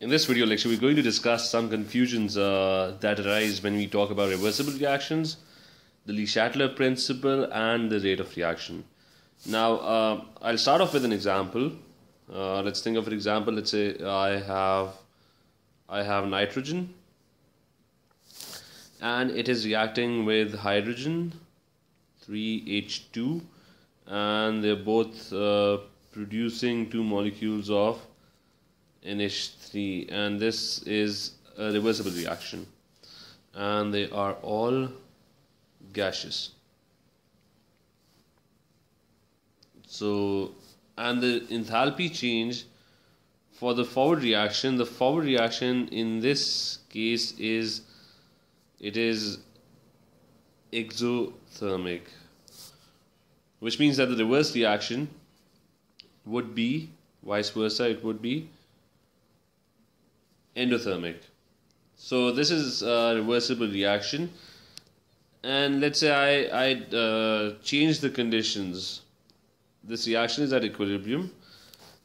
In this video lecture, we're going to discuss some confusions uh, that arise when we talk about reversible reactions, the Le Chatelier principle, and the rate of reaction. Now, uh, I'll start off with an example. Uh, let's think of an example. Let's say I have I have nitrogen, and it is reacting with hydrogen, 3H2, and they're both uh, producing two molecules of NH3 and this is a reversible reaction. And they are all gaseous. So and the enthalpy change for the forward reaction the forward reaction in this case is it is exothermic which means that the reverse reaction would be vice versa it would be endothermic. So this is a reversible reaction. And let's say I, I uh, change the conditions. This reaction is at equilibrium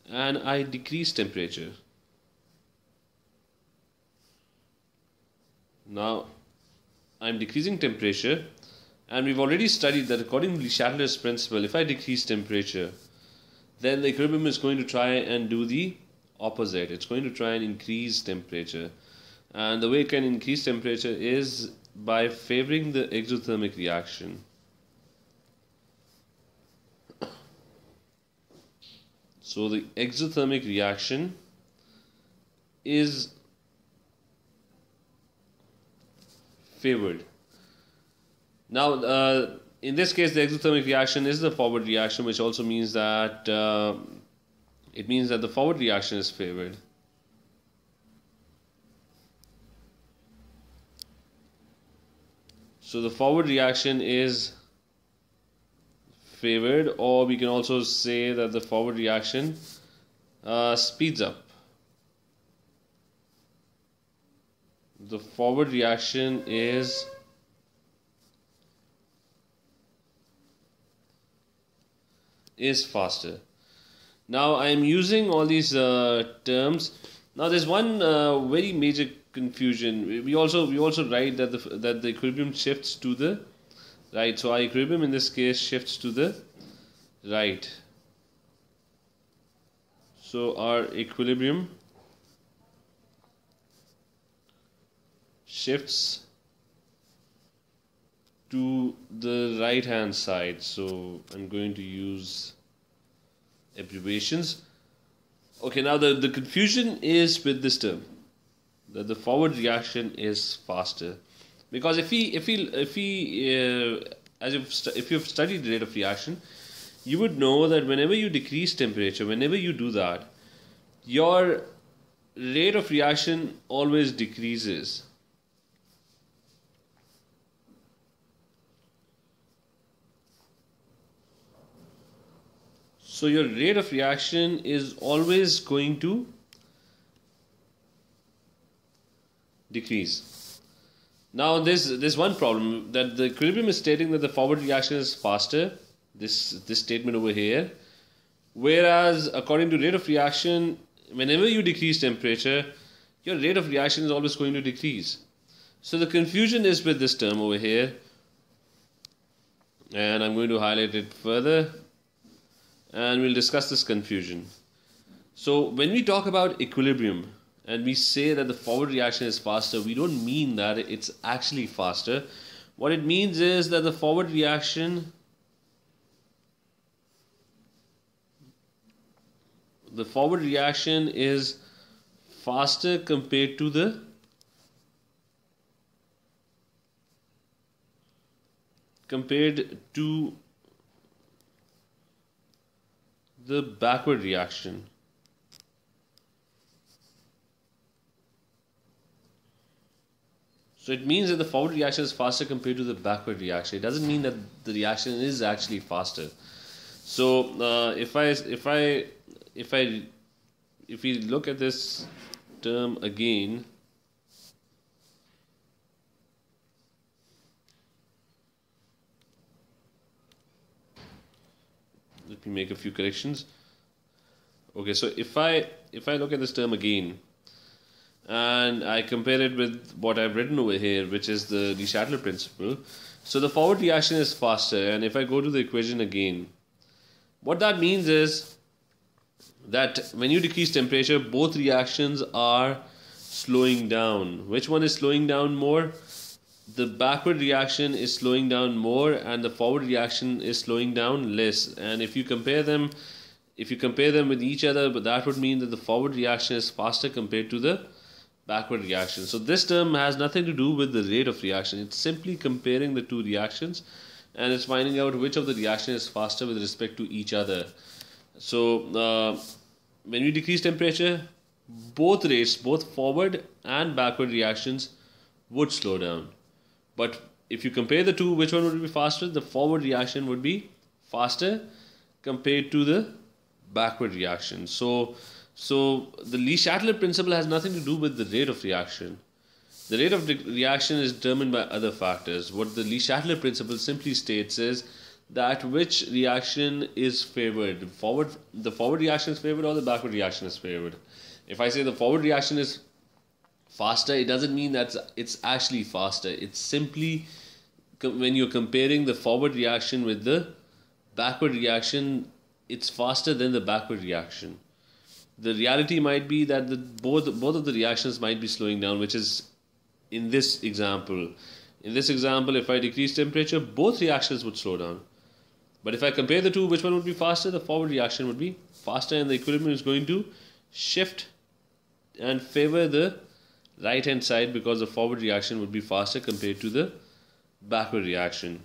and I decrease temperature. Now I'm decreasing temperature and we've already studied that according to Le Chatelier's principle, if I decrease temperature, then the equilibrium is going to try and do the opposite. It's going to try and increase temperature. And the way it can increase temperature is by favoring the exothermic reaction. So the exothermic reaction is favored. Now, uh, in this case, the exothermic reaction is the forward reaction, which also means that uh, it means that the forward reaction is favored. So the forward reaction is favored or we can also say that the forward reaction uh, speeds up. The forward reaction is is faster. Now I am using all these uh, terms. Now there's one uh, very major confusion. We also we also write that the that the equilibrium shifts to the right. So our equilibrium in this case shifts to the right. So our equilibrium shifts to the right hand side. So I'm going to use abbreviations. Okay, now the, the confusion is with this term that the forward reaction is faster because if we if we if we uh, as if if you've studied rate of reaction, you would know that whenever you decrease temperature, whenever you do that, your rate of reaction always decreases. So your rate of reaction is always going to decrease. Now there's there's one problem that the equilibrium is stating that the forward reaction is faster. This this statement over here, whereas according to rate of reaction, whenever you decrease temperature, your rate of reaction is always going to decrease. So the confusion is with this term over here, and I'm going to highlight it further and we'll discuss this confusion. So when we talk about equilibrium and we say that the forward reaction is faster, we don't mean that it's actually faster. What it means is that the forward reaction the forward reaction is faster compared to the compared to the backward reaction. So it means that the forward reaction is faster compared to the backward reaction. It doesn't mean that the reaction is actually faster. So uh, if I if I if I if we look at this term again, let me make a few corrections okay so if I if I look at this term again and I compare it with what I've written over here, which is the Le Chatelier principle. So the forward reaction is faster, and if I go to the equation again, what that means is that when you decrease temperature, both reactions are slowing down. Which one is slowing down more? The backward reaction is slowing down more, and the forward reaction is slowing down less. And if you compare them, if you compare them with each other, but that would mean that the forward reaction is faster compared to the backward reaction. So this term has nothing to do with the rate of reaction. It's simply comparing the two reactions and it's finding out which of the reaction is faster with respect to each other. So uh, when we decrease temperature, both rates, both forward and backward reactions would slow down. But if you compare the two, which one would be faster? The forward reaction would be faster compared to the backward reaction. So so the Le Chatelier principle has nothing to do with the rate of reaction. The rate of reaction is determined by other factors. What the Le Chatelier principle simply states is that which reaction is favored. Forward, the forward reaction is favored or the backward reaction is favored. If I say the forward reaction is faster, it doesn't mean that it's actually faster. It's simply when you're comparing the forward reaction with the backward reaction, it's faster than the backward reaction the reality might be that the, both both of the reactions might be slowing down, which is in this example. In this example, if I decrease temperature, both reactions would slow down. But if I compare the two, which one would be faster? The forward reaction would be faster, and the equilibrium is going to shift and favor the right hand side because the forward reaction would be faster compared to the backward reaction.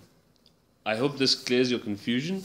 I hope this clears your confusion.